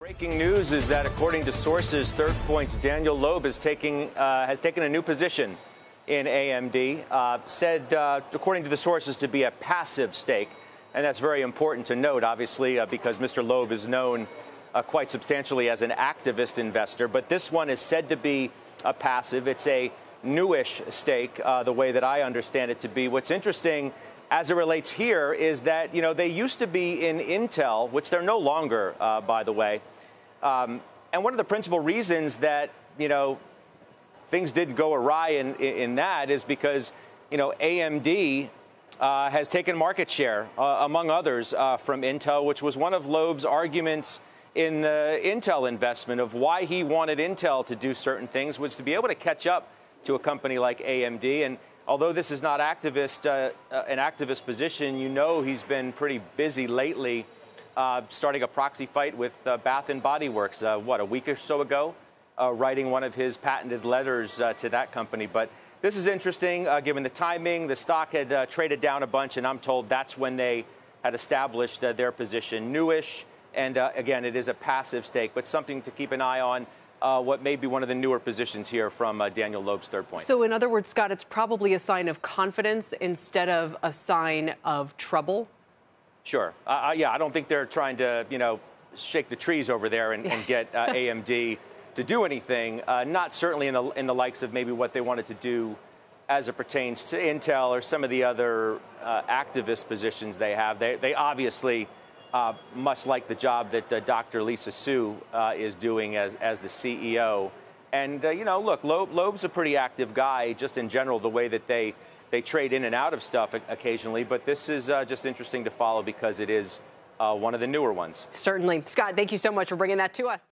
Breaking news is that, according to sources, Third Point's Daniel Loeb is taking, uh, has taken a new position in AMD. Uh, said, uh, according to the sources, to be a passive stake. And that's very important to note, obviously, uh, because Mr. Loeb is known uh, quite substantially as an activist investor. But this one is said to be a passive. It's a newish stake, uh, the way that I understand it to be. What's interesting as it relates here is that, you know, they used to be in Intel, which they're no longer, uh, by the way. Um, and one of the principal reasons that, you know, things did go awry in, in that is because, you know, AMD uh, has taken market share, uh, among others, uh, from Intel, which was one of Loeb's arguments in the Intel investment of why he wanted Intel to do certain things was to be able to catch up to a company like AMD. And although this is not activist, uh, uh, an activist position, you know he's been pretty busy lately, uh, starting a proxy fight with uh, Bath and Body Works. Uh, what a week or so ago, uh, writing one of his patented letters to that company. But this is interesting, given the timing. The stock had traded down a bunch, and I'm told that's when they had established their position. Newish, and again, it is a passive stake, but something to keep an eye on uh, what may be one of the newer positions here from uh, Daniel Loeb's third point. So, in other words, Scot, it's probably a sign of confidence instead of a sign of trouble. Sure. Uh, yeah, I don't think they're trying to, you know, shake the trees over there and, and get uh, AMD to do anything. Uh, not certainly in the in the likes of maybe what they wanted to do as it pertains to Intel or some of the other uh, activist positions they have. They they obviously uh, must like the job that uh, Dr. Lisa Su uh, is doing as, as the CEO. And, uh, you know, look, Loeb, Loeb's a pretty active guy just in general, the way that they, they trade in and out of stuff occasionally. But this is uh, just interesting to follow because it is one of the newer ones. Certainly. Scot, thank you so much for bringing that to us.